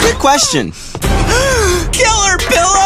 Good question. Killer Bill